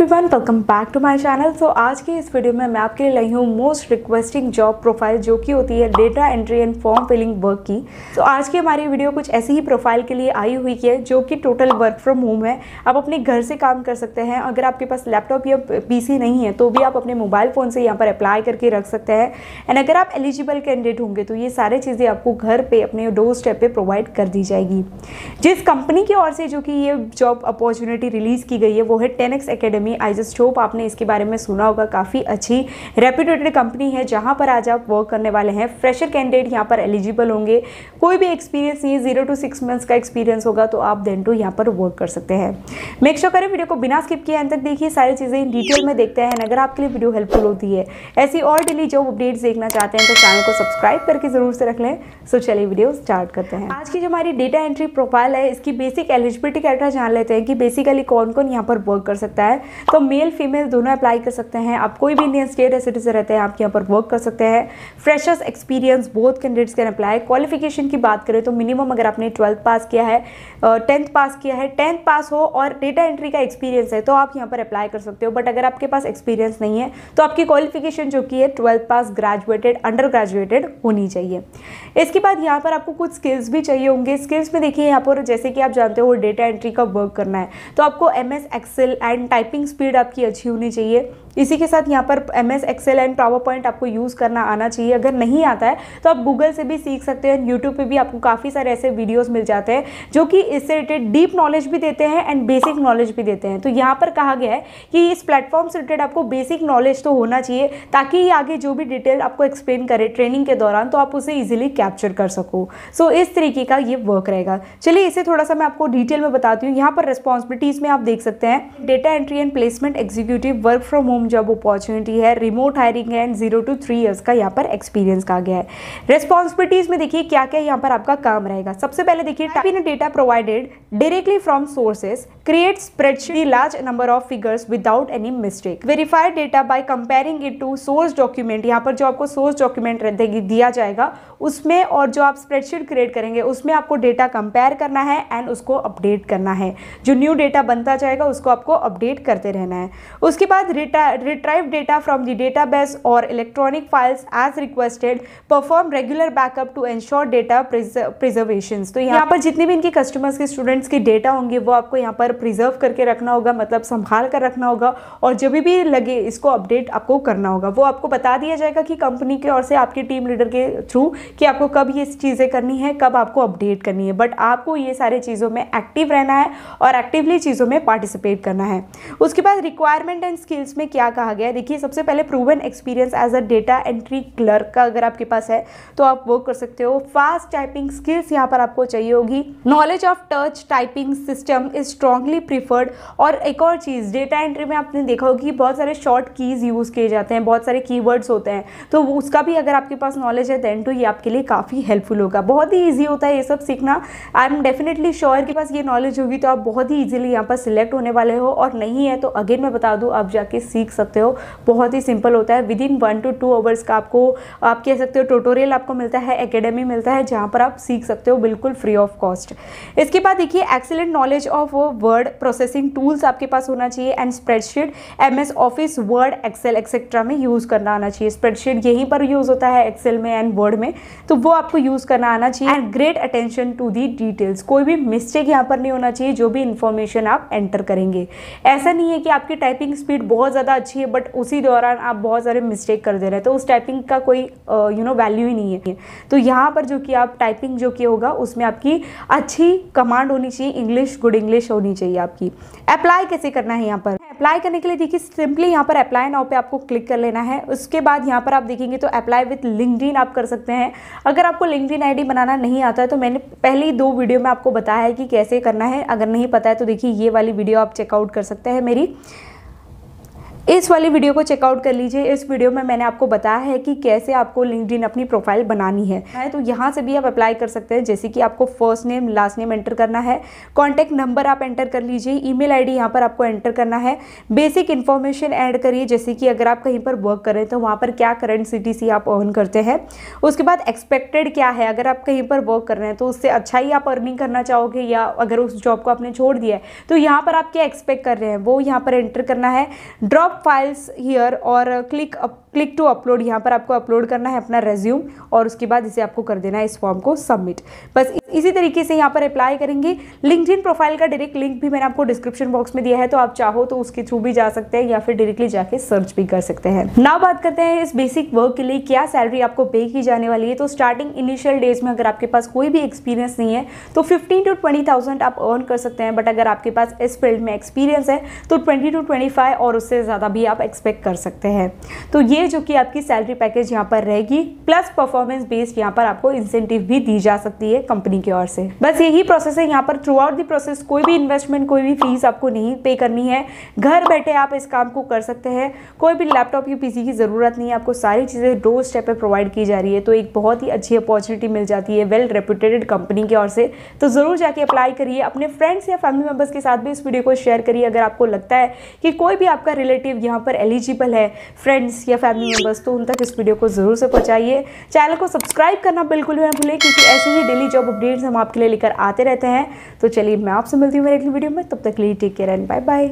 Everyone welcome back to my channel तो आज की इस वीडियो में मैं आपके लिए लाई हूँ मोस्ट रिक्वेस्टिंग जॉब प्रोफ़ाइल जो कि होती है data entry and form filling work की। तो so, आज की हमारी वीडियो कुछ ऐसी ही प्रोफ़ाइल के लिए आई हुई है जो कि टोटल वर्क फ्रॉम होम है। आप अपने घर से काम कर सकते हैं। अगर आपके पास लैपटॉप या पीसी नहीं है तो भी आप अपने मोबाइल फ़ोन से यहाँ पर अप्लाई करके रख सकते हैं। एंड अगर आप एलिजिबल कैंडिडेट होंगे तो ये सारी चीज़ें आपको घर पर अपने डोर स्टेप पर प्रोवाइड कर दी जाएगी। जिस कंपनी की ओर से जो कि ये जॉब अपॉर्चुनिटी रिलीज़ की गई है वो है ten x academy I just hope आपने इसके बारे में सुना होगा। काफ़ी अच्छी रेप्यूटेड कंपनी है, जहाँ पर आज आप वर्क करने वाले हैं। फ्रेशर कैंडिडेट यहाँ पर एलिजिबल होंगे। कोई भी एक्सपीरियंस नहीं ज़ीरो टू सिक्स मंथ्स का एक्सपीरियंस होगा तो आप देन टू यहाँ पर वर्क कर सकते हैं। मेक श्योर करें वीडियो को बिना स्किप किए अंत तक देखिए। सारी चीज़ें इन डिटेल में देखते हैं। अगर आपके लिए वीडियो हेल्पफुल होती है, ऐसी और डेली जॉब अपडेट्स देखना चाहते हैं तो चैनल को सब्सक्राइब करके ज़रूर से रख लें। सो चलिए वीडियो स्टार्ट करते हैं। आज की जो हमारी डेटा एंट्री प्रोफ़ाइल है, इसकी बेसिक एलिजिबिलिटी कैरेक्टर जान लेते हैं कि बेसिकली कौन कौन यहाँ पर वर्क कर सकता है। तो मेल फीमेल दोनों अप्लाई कर सकते हैं। आप कोई भी इंडियन स्टेट या सिटीजन रहते हैं, आप यहाँ पर वर्क कर सकते हैं। Freshers experience both candidates can apply qualification की बात करें तो मिनिमम अगर आपने ट्वेल्थ पास किया है टेंथ पास किया है टेंथ पास हो और डेटा एंट्री का एक्सपीरियंस है तो आप यहाँ पर अप्लाई कर सकते हो। बट अगर आपके पास एक्सपीरियंस नहीं है तो आपकी क्वालिफिकेशन जो की है twelfth pass graduated under graduated होनी चाहिए। इसके बाद यहाँ पर आपको कुछ स्किल्स भी चाहिए होंगे। स्किल्स में देखिए यहाँ पर जैसे कि आप जानते हो डेटा एंट्री का वर्क करना है। तो आपको M S Excel and typing speed आपकी अच्छी होनी चाहिए। इसी के साथ यहाँ पर M S Excel and PowerPoint आपको यूज़ करना आना चाहिए। अगर नहीं आता है तो आप गूगल से भी सीख सकते हैं यूट्यूब पे भी आपको काफ़ी सारे ऐसे वीडियोज़ मिल जाते हैं जो कि इससे रिलेटेड डीप नॉलेज भी देते हैं एंड बेसिक नॉलेज भी देते हैं। तो यहाँ पर कहा गया है कि इस प्लेटफॉर्म से रिलेटेड आपको बेसिक नॉलेज तो होना चाहिए ताकि ये आगे जो भी डिटेल आपको एक्सप्लेन करे ट्रेनिंग के दौरान तो आप उसे ईजिली कैप्चर कर सको। सो so, इस तरीके का ये वर्क रहेगा। चलिए इसे थोड़ा सा मैं आपको डिटेल में बताती हूँ। यहाँ पर रिस्पॉन्सिबिलिटीज़ में आप देख सकते हैं data entry and placement executive work from home job opportunity है रिमोट हायरिंग है and zero to three years का यहाँ पर एक्सपीरियंस कहा गया है। रिस्पॉन्सिबिलिटीज़ में देखिए क्या क्या यहाँ पर आपका काम रहेगा। सबसे पहले देखिए type in data provided directly from sources create spreadsheet large number of figures without any mistake verified data by comparing it to source document यहाँ पर जो आपको सोर्स डॉक्यूमेंट दिया जाएगा, उसमें और जो आप स्प्रेडशीट क्रिएट करेंगे, उसमें आपको डेटा कंपेयर करना है एंड उसको अपडेट करना है। जो न्यू डेटा बनता जाएगा, उसको आपको अपडेट करते रहना है। उसके बाद retrieve data from the database और electronic files as requested perform regular backup to ensure data preservation तो यहाँ पर जितने भी इनके कस्टमर्स के स्टूडेंट्स के डेटा होंगे, वो आपको यहाँ पर प्रिजर्व करके रखना होगा मतलब संभाल कर रखना होगा और जब भी लगे, इसको अपडेट आपको करना होगा। वो आपको बता दिया जाएगा कि कंपनी की ओर से आपकी टीम लीडर के थ्रू कि आपको कब ये चीज़ें करनी है, कब आपको अपडेट करनी है। बट आपको ये सारे चीज़ों में एक्टिव रहना है और एक्टिवली चीज़ों में पार्टिसिपेट करना है। उसके बाद रिक्वायरमेंट एंड स्किल्स में क्या कहा गया है? देखिए, सबसे पहले proven experience as a data entry clerk का अगर आपके पास है तो आप वो कर सकते हो। फास्ट टाइपिंग स्किल्स यहाँ पर आपको चाहिए होगी। Knowledge of touch typing system is strongly preferred और एक और चीज़ डेटा एंट्री में आपने देखा होगा कि बहुत सारे शॉर्ट कीज़ यूज़ किए जाते हैं, बहुत सारे कीवर्ड्स होते हैं। तो उसका भी अगर आपके पास नॉलेज है देन टू ये आपके लिए काफ़ी हेल्पफुल होगा। बहुत ही ईजी होता है ये सब सीखना। आई एम डेफिनेटली श्योर के पास ये नॉलेज होगी तो आप बहुत ही ईजिली यहाँ पर सिलेक्ट होने वाले हो। और नहीं है तो अगेन मैं बता दूँ, आप जाके सीख सकते हो। बहुत ही सिंपल होता है। Within one to two hours का आपको, आप कह सकते हो ट्यूटोरियल आपको मिलता है एकेडमी मिलता है, जहाँ पर आप सीख सकते हो बिल्कुल फ्री ऑफ़ कॉस्ट इसके बाद देखिए excellent knowledge of word processing tools आपके पास होना चाहिए and spreadsheet M S Office Word Excel etcetera में यूज़ करना आना चाहिए। स्प्रेडशीट यहीं पर यूज़ होता है एक्सेल में एंड वर्ड में। तो वो आपको यूज़ करना आना चाहिए and great attention to the details कोई भी मिस्टेक यहाँ पर नहीं होना चाहिए, जो भी इंफॉर्मेशन आप एंटर करेंगे। ऐसा नहीं है कि आपकी टाइपिंग स्पीड बहुत ज़्यादा अच्छी है बट उसी दौरान आप बहुत सारे मिस्टेक कर दे रहे हैं। तो उस टाइपिंग का कोई यू नो वैल्यू ही नहीं है। तो यहाँ पर जो कि आप टाइपिंग जो कि होगा, उसमें आपकी अच्छी कमांड होनी चाहिए इंग्लिश गुड इंग्लिश होनी चाहिए आपकी। अप्लाई कैसे करना है यहाँ पर? अप्लाई करने के लिए देखिए सिंपली यहाँ पर अप्लाई नाउ पे आपको क्लिक कर लेना है। उसके बाद यहाँ पर आप देखेंगे तो अप्लाई विथ लिंकड आप कर सकते हैं। अगर आपको लिंकड आईडी बनाना नहीं आता है तो मैंने पहली दो वीडियो में आपको बताया है कि कैसे करना है। अगर नहीं पता है तो देखिए ये वाली वीडियो आप चेकआउट कर सकते हैं मेरी। इस वाली वीडियो को चेकआउट कर लीजिए। इस वीडियो में मैंने आपको बताया है कि कैसे आपको लिंकड अपनी प्रोफ़ाइल बनानी है। तो यहाँ से भी आप अप्लाई कर सकते हैं, जैसे कि आपको first name last name enter करना है। कॉन्टैक्ट नंबर आप एंटर कर लीजिए। ईमेल आईडी यहाँ पर आपको एंटर करना है। बेसिक इन्फॉर्मेशन ऐड करिए, जैसे कि अगर आप कहीं पर वर्क करें तो वहाँ पर क्या करंट सिटी आप अर्न करते हैं। उसके बाद एक्सपेक्टेड क्या है? अगर आप कहीं पर वर्क कर रहे हैं तो उससे अच्छा ही आप अर्निंग करना चाहोगे, या अगर उस जॉब को आपने छोड़ दिया है तो यहाँ पर आप क्या एक्सपेक्ट कर रहे हैं, वो यहाँ पर एंटर करना है। ड्रॉप फाइल्स हियर और click up click to upload, यहाँ पर आपको अपलोड करना है अपना रेज्यूम और उसके बाद इसे आपको कर देना है इस फॉर्म को सबमिट बस इसी तरीके से यहाँ पर अप्लाई करेंगे. लिंकड प्रोफ़ाइल का डायरेक्ट लिंक भी मैंने आपको डिस्क्रिप्शन बॉक्स में दिया है तो आप चाहो तो उसके थ्रू भी जा सकते हैं या फिर डायरेक्टली जाके सर्च भी कर सकते हैं. ना बात करते हैं इस बेसिक वर्क के लिए, क्या सैलरी आपको पे की जाने वाली है? तो स्टार्टिंग इनिशियल डेज़ में अगर आपके पास कोई भी एक्सपीरियंस नहीं है तो फिफ्टीन टू ट्वेंटी थाउज़ेंड आप अर्न कर सकते हैं बट अगर आपके पास इस फ़ील्ड में एक्सपीरियंस है तो ट्वेंटी टू ट्वेंटी फाइव और उससे ज़्यादा भी आप एक्सपेक्ट कर सकते हैं. तो ये जो कि आपकी सैलरी पैकेज यहाँ पर रहेगी प्लस परफॉर्मेंस बेस्ड यहाँ पर आपको इंसेंटिव भी दी जा सकती है कंपनी की ओर से। बस यही प्रोसेस है यहाँ पर। थ्रू आउट दी प्रोसेस कोई भी इन्वेस्टमेंट कोई भी फ़ीस आपको नहीं पे करनी है। घर बैठे आप इस काम को कर सकते हैं। कोई भी लैपटॉप या पीसी की ज़रूरत नहीं है। आपको सारी चीज़ें डोर स्टेप पे प्रोवाइड की जा रही है। तो एक बहुत ही अच्छी अपॉर्चुनिटी मिल जाती है वेल रेपुटेटेड कंपनी की ओर से। तो ज़रूर जाके अप्लाई करिए। अपने फ्रेंड्स या फैमिली मेंबर्स के साथ भी इस वीडियो को शेयर करिए। अगर आपको लगता है कि कोई भी आपका रिलेटिव यहाँ पर एलिजिबल है फ्रेंड्स या फैमिली मेंबर्स तो उन तक इस वीडियो को ज़रूर से पहुँचाइए। चैनल को सब्सक्राइब करना बिल्कुल भी ना भूलें क्योंकि ऐसे ही डेली जॉब अपडेट्स हम आपके लिए लेकर आते रहते हैं। तो चलिए, मैं आपसे मिलती हूँ मेरे अगली वीडियो में, तब तक लिए take care and bye bye